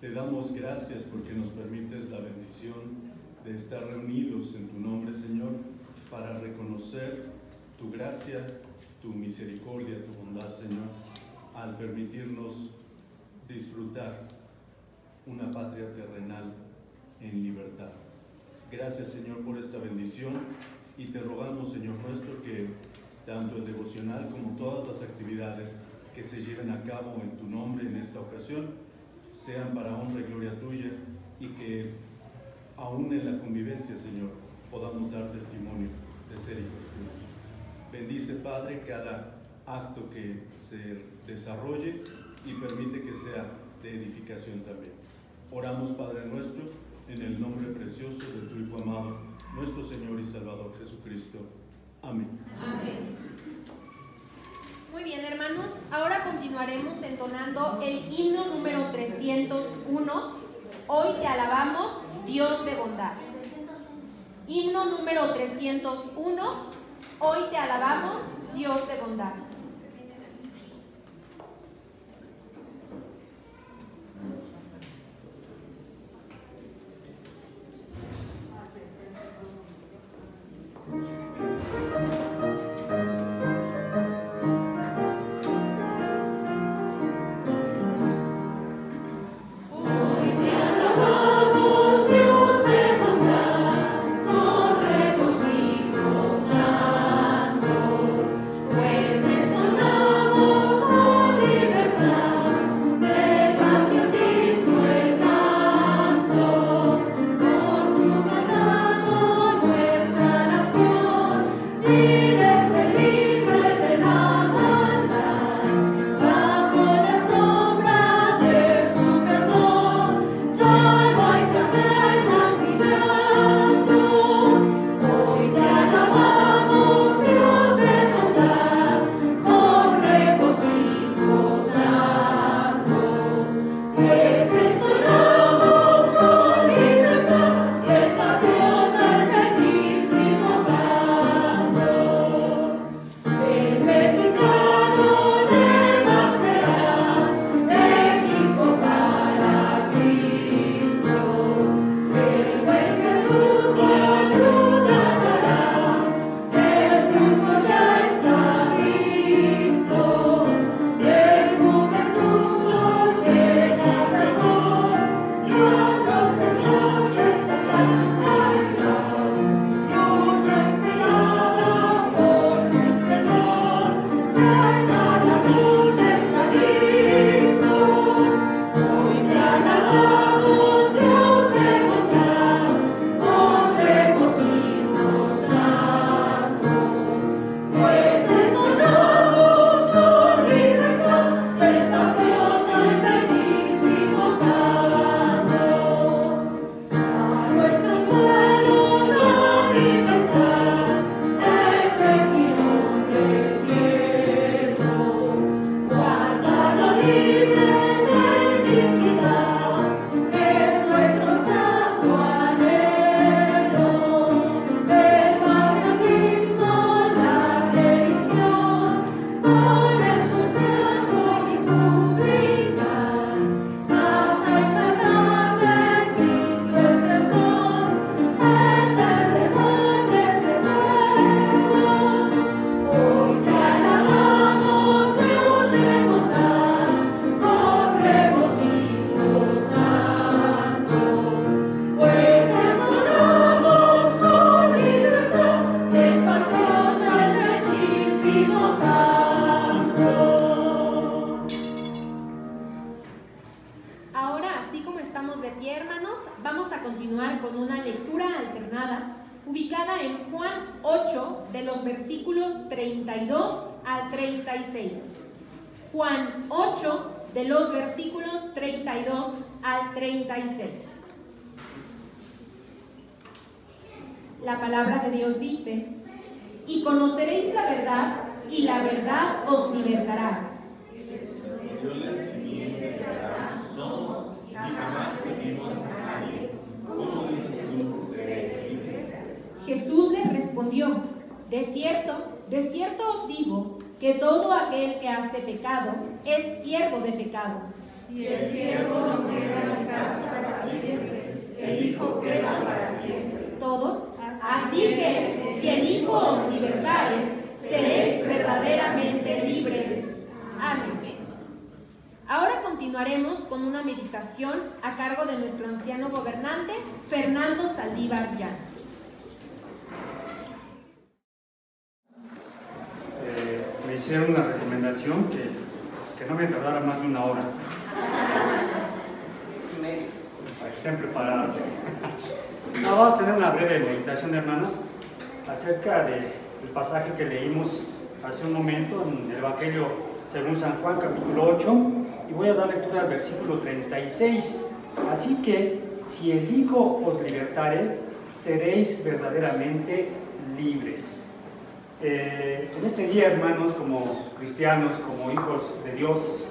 te damos gracias porque nos permites la bendición de estar reunidos en tu nombre, Señor, para reconocer tu gracia, tu misericordia, tu bondad, Señor, al permitirnos disfrutar una patria terrenal en libertad. Gracias, Señor, por esta bendición y te rogamos, Señor nuestro, que tanto el devocional como todas las actividades que se lleven a cabo en tu nombre en esta ocasión sean para honra y gloria tuya y que aún en la convivencia, Señor, podamos dar testimonio de ser hijos tuyos. Bendice, Padre, cada acto que se desarrolle y permite que sea de edificación también. Oramos, Padre nuestro, en el nombre precioso de tu Hijo amado, nuestro Señor y Salvador Jesucristo. Amén. Amén. Muy bien, hermanos. Ahora continuaremos entonando el himno número 301. Hoy te alabamos, Dios de bondad. Himno número 301. Hoy te alabamos, Dios de bondad. De cierto, de cierto os digo que todo aquel que hace pecado es siervo de pecado. Y el siervo no queda en casa para siempre, el Hijo queda para siempre. Todos, así que si el Hijo os libertare, seréis verdaderamente libres. Amén. Ahora continuaremos con una meditación a cargo de nuestro anciano gobernante, Fernando Saldívar Llanos. Eh, me hicieron una recomendación que, pues, que no me tardara más de una hora. Para que estén preparados. No, vamos a tener una breve meditación, hermanos, acerca del pasaje que leímos hace un momento en el Evangelio según San Juan, capítulo 8, y voy a dar lectura al versículo 36. Así que, si el Hijo os libertare, seréis verdaderamente libres. Eh, en este día, hermanos, como cristianos, como hijos de Dios,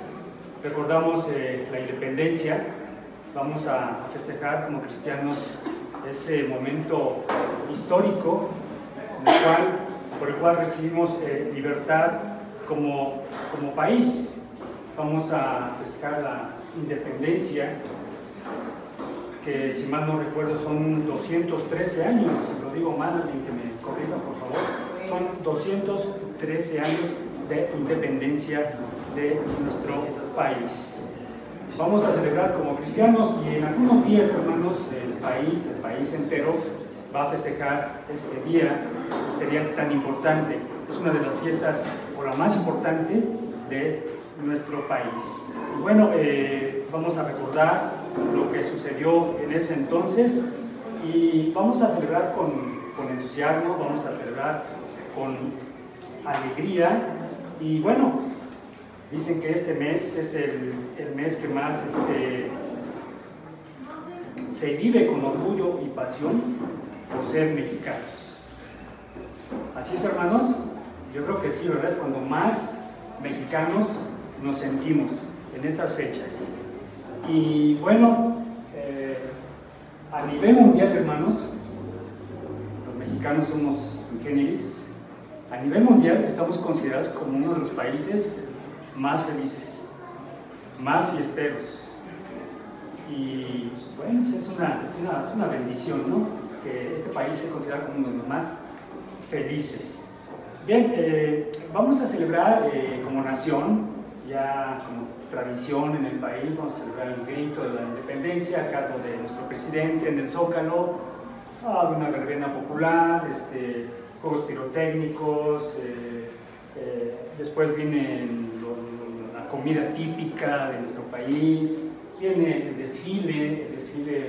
recordamos eh, la independencia. Vamos a festejar como cristianos ese momento histórico por el cual recibimos eh, libertad como, país. Vamos a festejar la independencia, que si mal no recuerdo son 213 años, lo digo mal, alguien que me corrija por favor, son 213 años de independencia de nuestro país. Vamos a celebrar como cristianos y en algunos días, hermanos, el país, el país entero, va a festejar este día, este día tan importante. Es una de las fiestas, o la más importante, de nuestro país. Y bueno, eh, vamos a recordar lo que sucedió en ese entonces y vamos a celebrar con, con entusiasmo, vamos a celebrar con alegría y bueno, dicen que este mes es el, el mes que más este, se vive con orgullo y pasión por ser mexicanos. Así es, hermanos, yo creo que sí, ¿verdad? Es cuando más mexicanos nos sentimos en estas fechas. Y bueno, eh, a nivel mundial, hermanos, los mexicanos somos generis, a nivel mundial estamos considerados como uno de los países más felices, más fiesteros. Y bueno, es una, es una, es una bendición, ¿no? Que este país se considera como uno de los más felices. Bien, eh, vamos a celebrar eh, como nación, ya como tradición en el país, vamos a celebrar el grito de la independencia a cargo de nuestro presidente en el Zócalo, ah, una verbena popular, este, juegos pirotécnicos, eh, eh, después viene la comida típica de nuestro país, viene el desfile, el desfile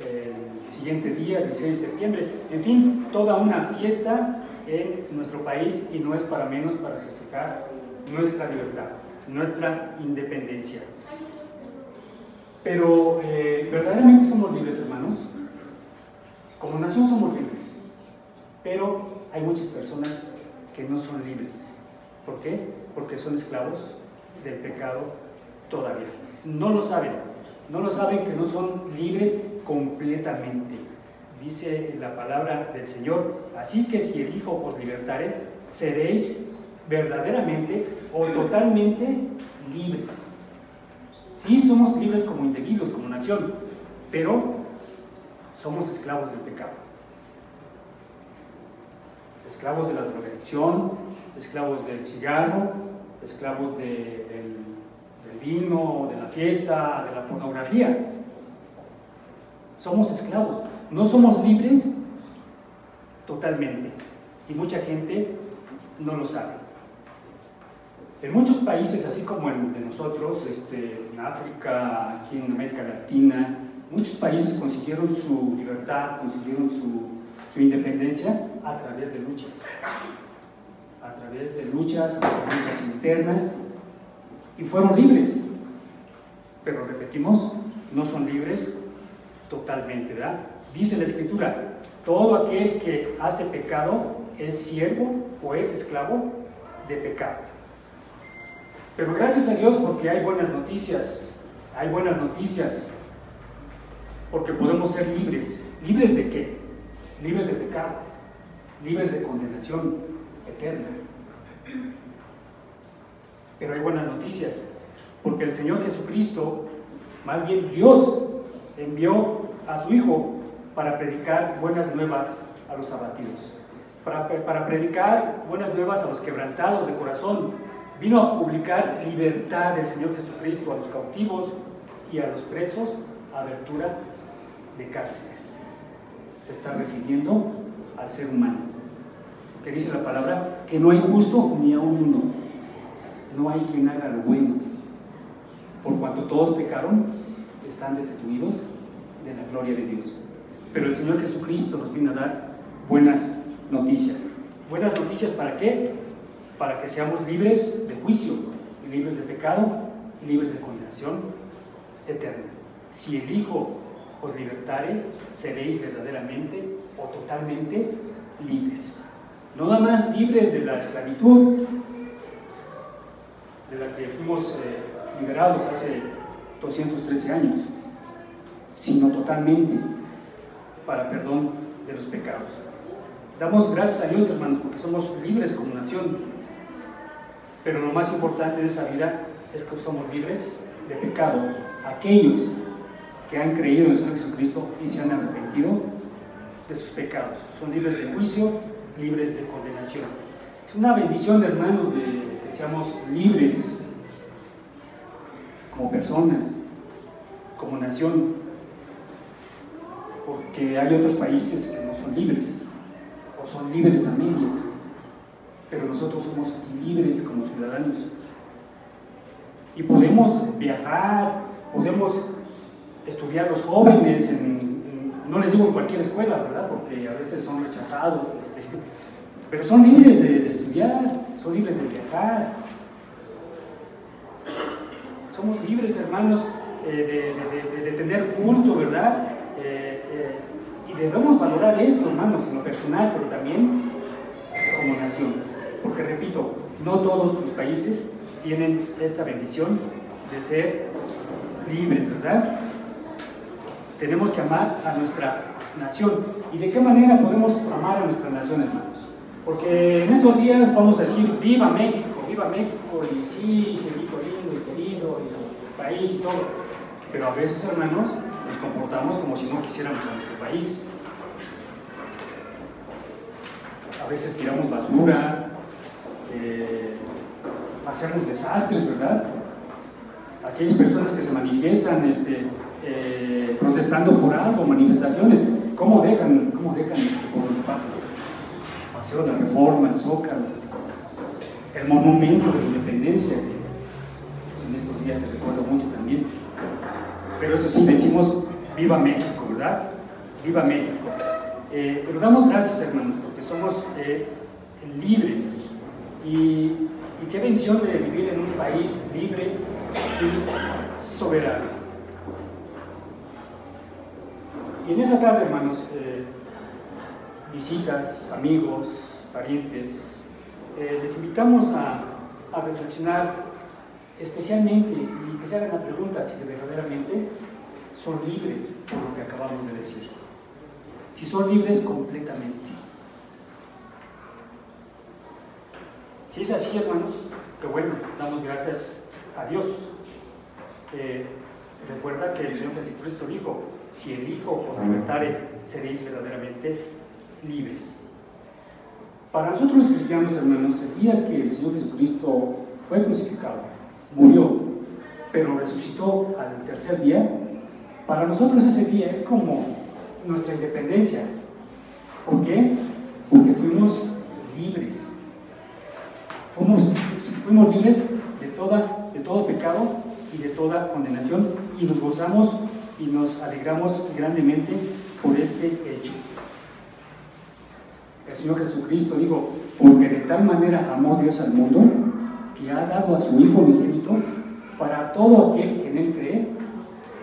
eh, el siguiente día, 16 de septiembre, en fin, toda una fiesta en nuestro país y no es para menos para festejar nuestra libertad, nuestra independencia. Pero verdaderamente somos libres, hermanos. Como nación somos libres, pero hay muchas personas que no son libres. ¿Por qué? Porque son esclavos del pecado todavía. No lo saben, no lo saben que no son libres completamente. Dice la palabra del Señor, así que si el Hijo os libertare, seréis verdaderamente o totalmente libres. Sí, somos libres como individuos, como nación, pero somos esclavos del pecado. Esclavos de la drogadicción, esclavos del cigarro, esclavos de- del, vino, de la fiesta, de la pornografía. Somos esclavos, no somos libres totalmente. Y mucha gente no lo sabe. En muchos países, así como en de nosotros, este, en África, aquí en América Latina, muchos países consiguieron su libertad, consiguieron su independencia a través de luchas. A través de luchas, luchas internas, y fueron libres. Pero repetimos, no son libres totalmente, ¿verdad? Dice la Escritura, todo aquel que hace pecado es siervo o es esclavo de pecado. Pero gracias a Dios porque hay buenas noticias, hay buenas noticias, porque podemos ser libres. ¿Libres de qué? Libres de pecado, libres de condenación eterna. Pero hay buenas noticias, porque el Señor Jesucristo, más bien Dios, envió a su Hijo para predicar buenas nuevas a los abatidos, para, para predicar buenas nuevas a los quebrantados de corazón. Vino a publicar libertad del Señor Jesucristo a los cautivos y a los presos, abertura de cárceles. Se está refiriendo al ser humano. Que dice la palabra que no hay justo ni aún uno. No hay quien haga lo bueno. Por cuanto todos pecaron, están destituidos de la gloria de Dios. Pero el Señor Jesucristo nos vino a dar buenas noticias. ¿Buenas noticias para qué? Para que seamos libres de juicio, libres de pecado y libres de condenación eterna. Si el Hijo os libertare, seréis verdaderamente o totalmente libres. No nada más libres de la esclavitud, de la que fuimos eh, liberados hace 213 años, sino totalmente para perdón de los pecados. Damos gracias a Dios, hermanos, porque somos libres como nación. Pero lo más importante de esa vida es que somos libres de pecado. Aquellos que han creído en el Señor Jesucristo y se han arrepentido de sus pecados. Son libres de juicio, libres de condenación. Es una bendición, hermanos, de que seamos libres como personas, como nación, porque hay otros países que no son libres, o son libres a medias, pero nosotros somos libres como ciudadanos. Y podemos viajar, podemos estudiar los jóvenes, en, no les digo en cualquier escuela, ¿verdad? Porque a veces son rechazados, este, pero son libres de, estudiar, son libres de viajar. Somos libres, hermanos, eh, de, tener culto, ¿verdad? Eh, eh, y debemos valorar esto, hermanos, en lo personal, pero también como nación. Porque, repito, no todos los países tienen esta bendición de ser libres, ¿verdad? Tenemos que amar a nuestra nación. ¿Y de qué manera podemos amar a nuestra nación, hermanos? Porque en estos días vamos a decir, viva México, viva México, y sí, dijo lindo y querido, y el país y todo. Pero a veces, hermanos, nos comportamos como si no quisiéramos a nuestro país. A veces tiramos basura, eh, hacemos desastres, ¿verdad? Aquellas personas que se manifiestan este, eh, protestando por algo, manifestaciones, ¿cómo dejan, cómo dejan este, que pasa? Paseo de la Reforma, el Zócalo, el monumento de la independencia, que en estos días se recuerda mucho también. Pero eso sí, decimos, viva México, ¿verdad? Viva México. Eh, pero damos gracias, hermanos, porque somos eh, libres. Y qué bendición de vivir en un país libre y soberano. En esa tarde, hermanos, eh, visitas, amigos, parientes, eh, les invitamos a, a, reflexionar especialmente y que se hagan la pregunta si verdaderamente son libres por lo que acabamos de decir. Si son libres completamente. Si es así, hermanos, que bueno, damos gracias a Dios. Eh, recuerda que el Señor Jesucristo dijo, si el Hijo os libertare, seréis verdaderamente libres. Para nosotros los cristianos, hermanos, el día que el Señor Jesucristo fue crucificado, murió, pero resucitó al tercer día, para nosotros ese día es como nuestra independencia. ¿Por qué? Porque fuimos libres. Fuimos, fuimos libres de, toda, de todo pecado y de toda condenación y nos gozamos y nos alegramos grandemente por este hecho. El Señor Jesucristo dijo, porque de tal manera amó Dios al mundo que ha dado a su Hijo unigénito para todo aquel que en Él cree,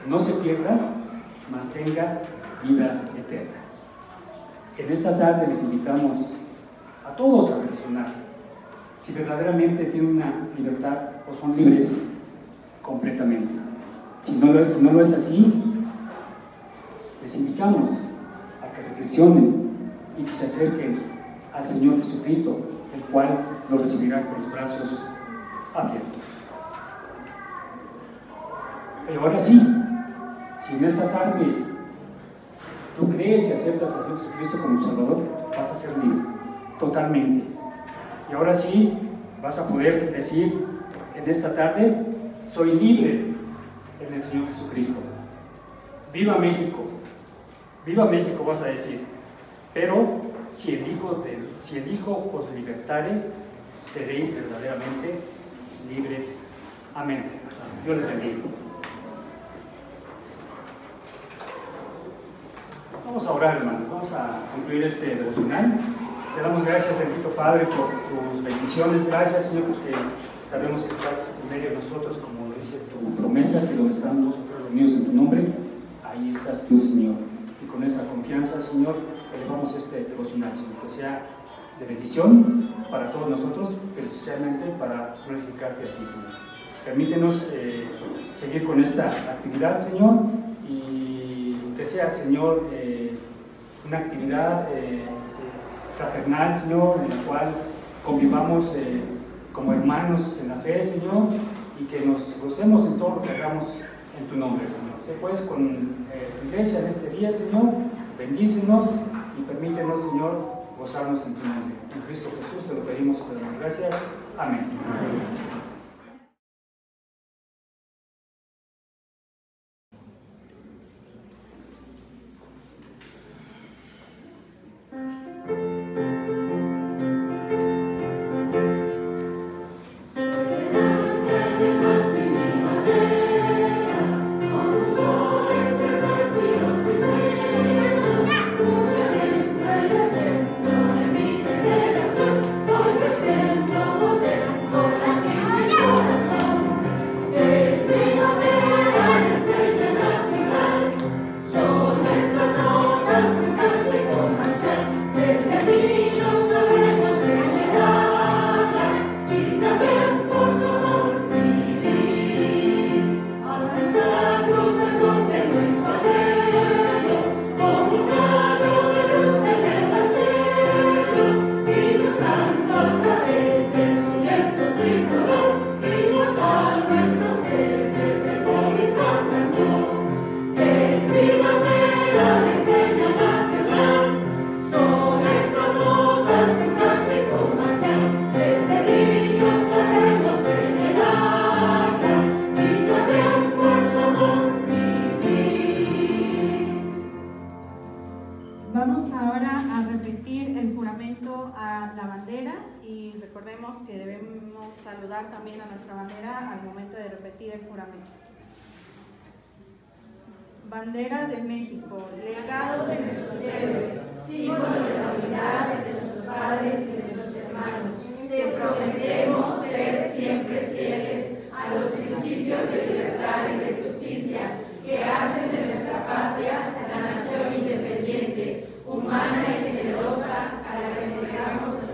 no se pierda, mas tenga vida eterna. En esta tarde les invitamos a todos a reflexionar si verdaderamente tienen una libertad o son libres completamente. Si no lo es, si no lo es así, les invitamos a que reflexionen y que se acerquen al Señor Jesucristo, el cual los recibirá con los brazos abiertos. Y ahora sí, si en esta tarde tú crees y aceptas a Jesucristo como Salvador, vas a ser libre, totalmente. Y ahora sí, vas a poder decir en esta tarde, soy libre en el Señor Jesucristo. Viva México, viva México vas a decir, pero si si elijo os libertare, seréis verdaderamente libres. Amén. Dios les bendiga. Vamos a orar, hermanos. Vamos a concluir este devocional. Te damos gracias, bendito Padre, por tus bendiciones. Gracias, Señor, porque sabemos que estás en medio de nosotros, como lo dice tu promesa, que donde están nosotros reunidos en tu nombre, ahí estás tú, Señor. Con esa confianza, Señor, elevamos este devocional, Señor, que sea de bendición para todos nosotros, pero especialmente para glorificarte a ti, Señor. Permítenos eh, seguir con esta actividad, Señor, y que sea, Señor, eh, una actividad eh, fraternal, Señor, en la cual convivamos como hermanos en la fe, Señor, y que nos gocemos en todo lo que hagamos en tu nombre, Señor. Sé pues con tu iglesia en este día, Señor, bendícenos y permítenos, Señor, gozarnos en tu nombre. En Cristo Jesús te lo pedimos gracias. Amén. Bandera de México, legado de nuestros héroes, símbolo de la unidad de nuestros padres y de nuestros hermanos. Te prometemos ser siempre fieles a los principios de libertad y de justicia que hacen de nuestra patria la nación independiente, humana y generosa a la que entregamos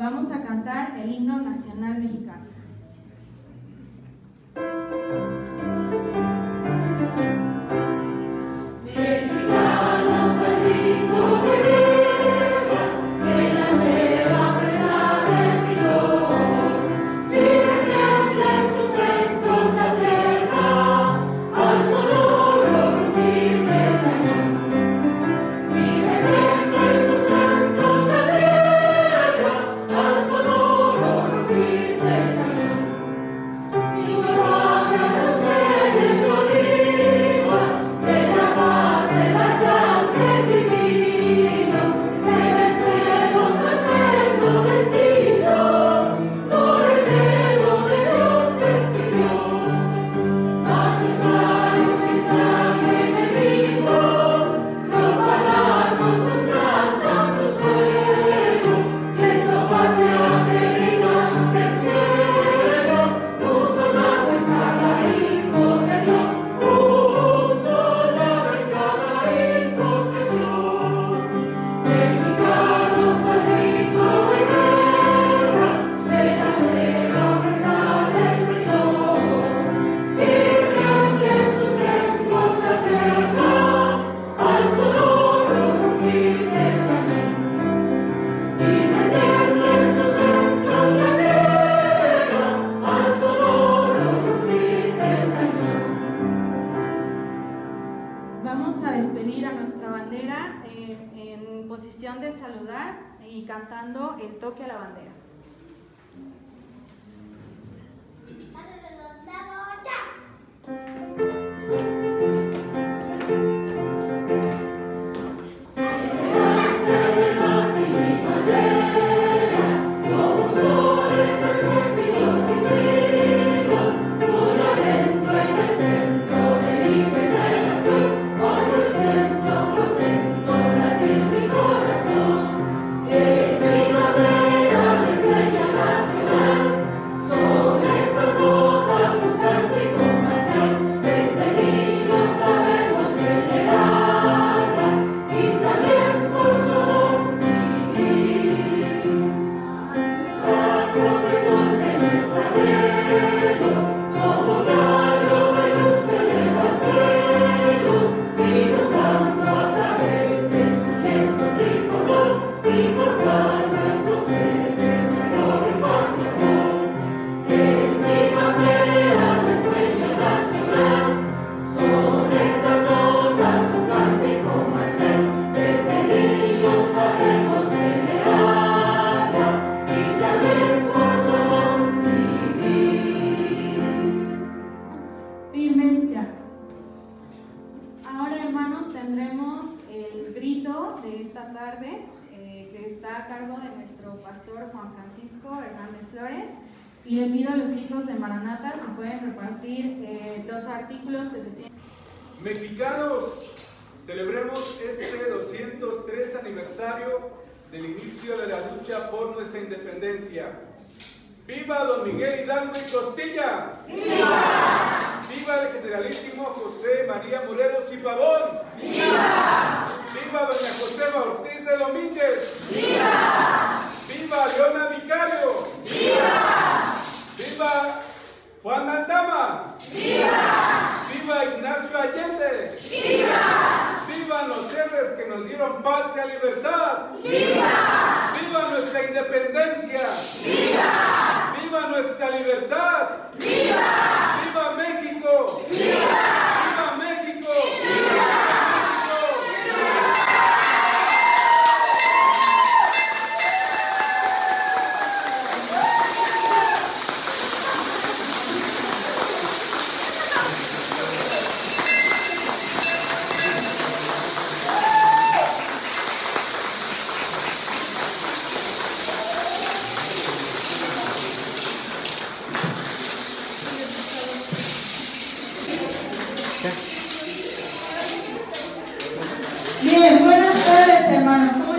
Vamos a cantar el himno nacional mexicano. De esta tarde, eh, que está a cargo de nuestro pastor Juan Francisco Hernández Flores. Y le pido a los chicos de Maranata si pueden repartir eh, los artículos que se tienen. Mexicanos, celebremos este 203 aniversario del inicio de la lucha por nuestra independencia. ¡Viva Don Miguel Hidalgo y Costilla! ¡Viva! ¡Viva el generalísimo José María Morelos y Pavón! ¡Viva! ¡Viva Doña Josefa Ortiz de Domínguez! ¡Viva! ¡Viva Leona Vicario! ¡Viva! ¡Viva Juan Aldama! ¡Viva! ¡Viva Ignacio Allende! ¡Viva! ¡Viva los héroes que nos dieron patria y libertad! ¡Viva! ¡Viva nuestra independencia! ¡Viva! ¡Viva nuestra libertad! ¡Viva! ¡Viva México! ¡Viva! ¡Viva México! ¡Viva! Bien, buenas tardes, hermanos.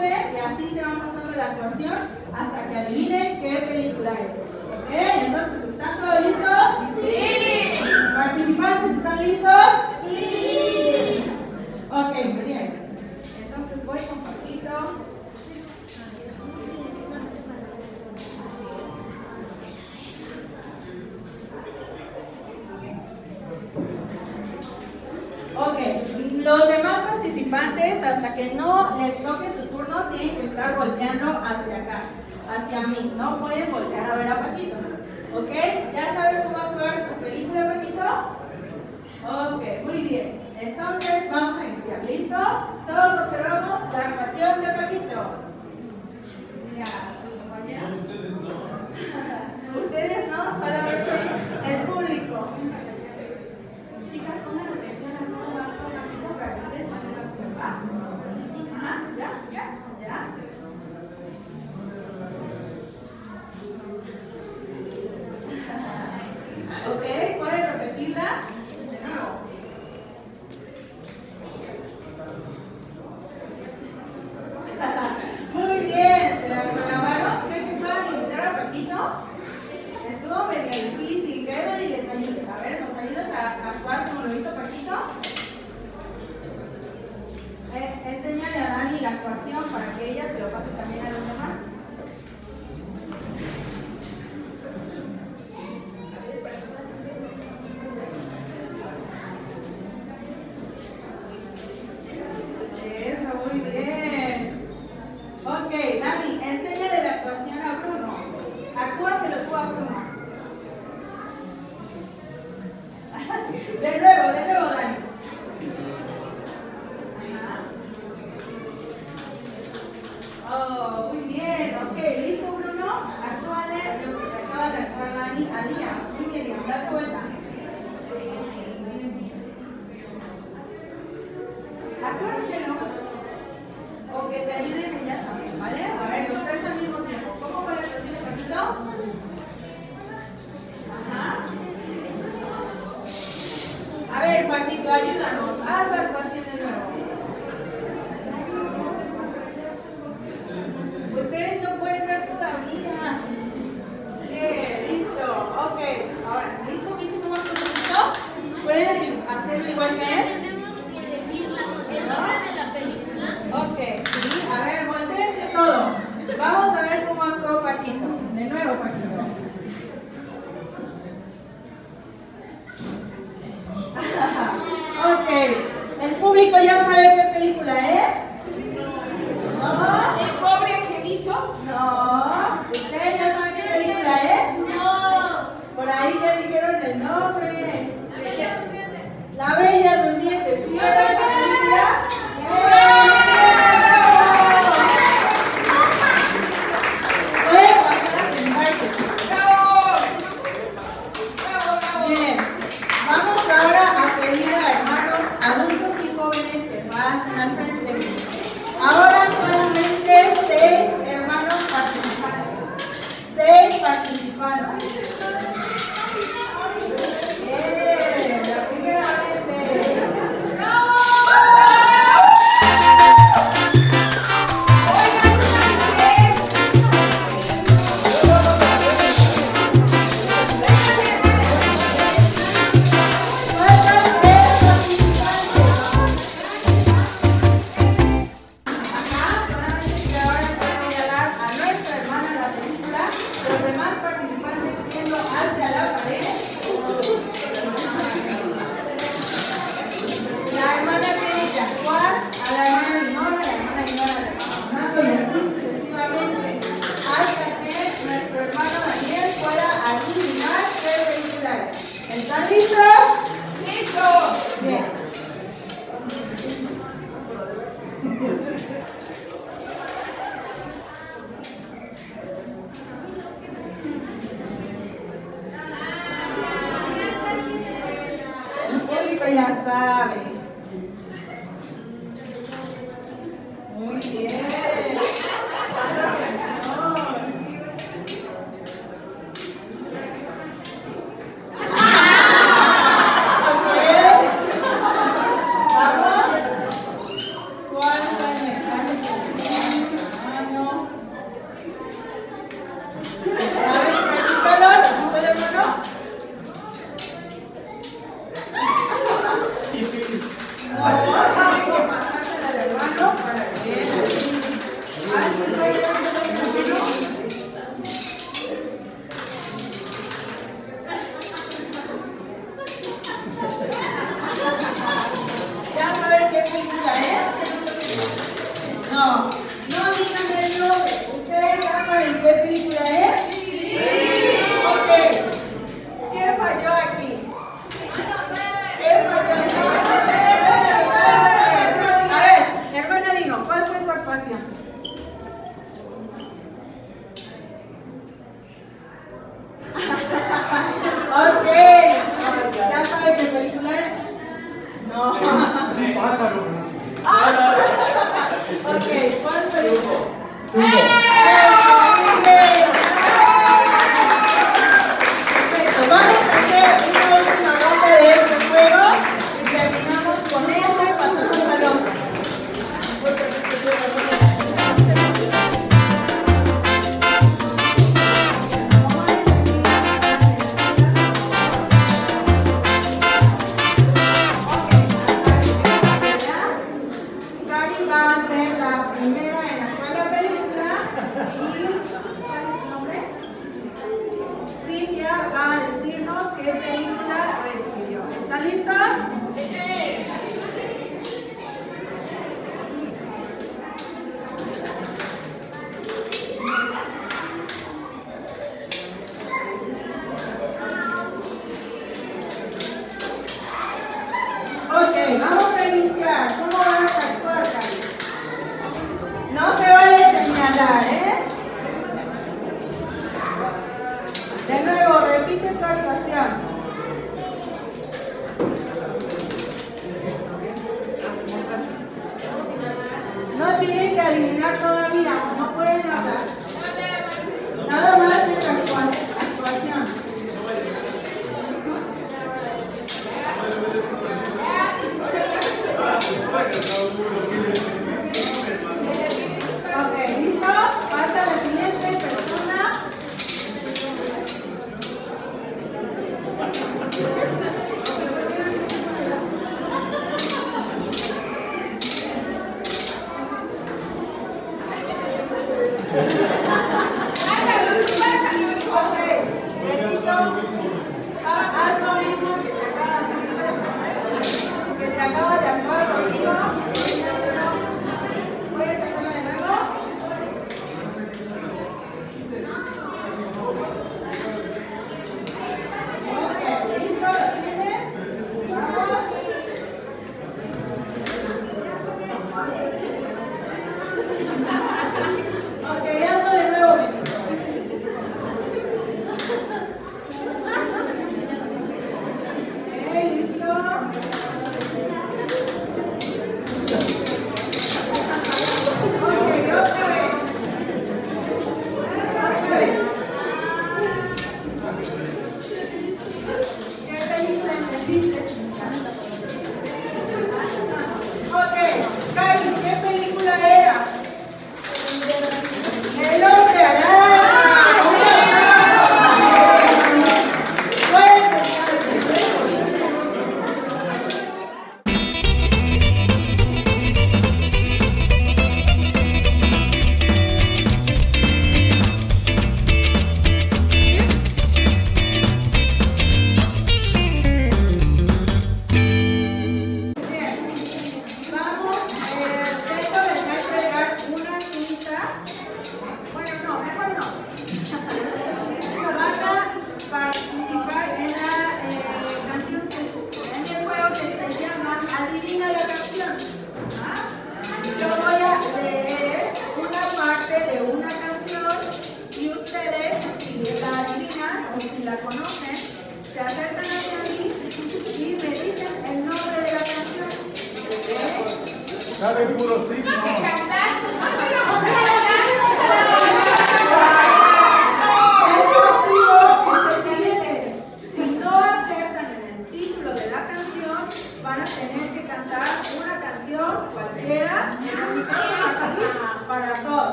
Y así se va pasando la actuación hasta que adivinen qué película es. Entonces, ¿están todos listos? Sí. ¿Participantes están listos? Sí. Ok, muy bien. Entonces voy con Paquito. Ok, los demás participantes, hasta que no les toque su turno, tienen que estar volteando hacia acá, mí. No pueden voltear a ver a Paquito. ¿Ok? ¿Ya sabes cómo actuar tu película, Paquito? Ok, muy bien. Entonces vamos a iniciar. ¿Listos? Todos observamos la actuación de Paquito. Ya, ustedes no. Ustedes no, solamente el público. Chicas, pongan atención a cómo va con Paquito para que ustedes vayan a observar. Ajá, ¿ya? ¿Ya? ¿Ya? Ok, ¿pueden repetirla? De nuevo. Muy bien, ¿se la grabaron? ¿Creen que puedan imitar a Paquito? Estuvo medio difícil, que Evelyn les ayude. A ver, ¿nos ayudas a actuar como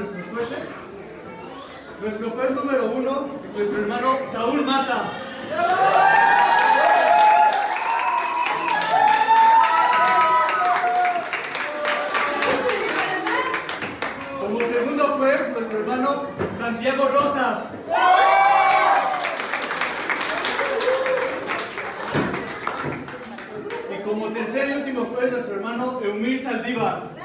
nuestros jueces. Nuestro juez número uno, nuestro hermano Saúl Mata. Como segundo juez, nuestro hermano Santiago Rosas. Y como tercer y último juez, nuestro hermano Eumir Saldívar.